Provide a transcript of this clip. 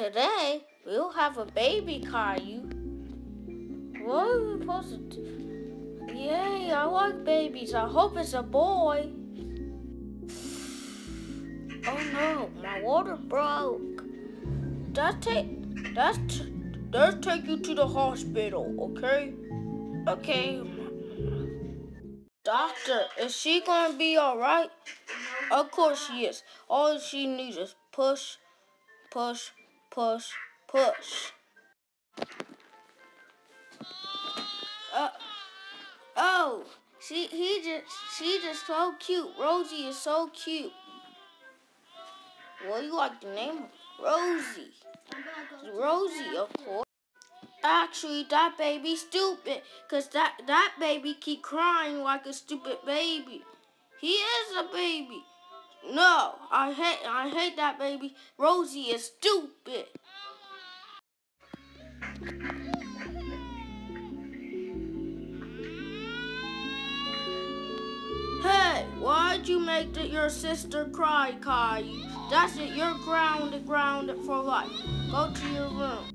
Today, we'll have a baby Caillou. What are we supposed to do? Yay, I like babies. I hope it's a boy. Oh no, my water broke. Let's take, let's, let's take you to the hospital, okay? Okay. Doctor, is she gonna be alright? Of course she is. All she needs is push, push, push, push. Uh, oh, she he just she just so cute. Rosie is so cute. Well, you like the name Rosie. Rosie, of course. Actually, that baby's stupid, cause that that baby keep crying like a stupid baby. He is a baby. No, I hate I hate that baby. Rosie is stupid. Hey, why'd you make the, your sister cry, Kai? That's it, you're grounded, grounded for life. Go to your room.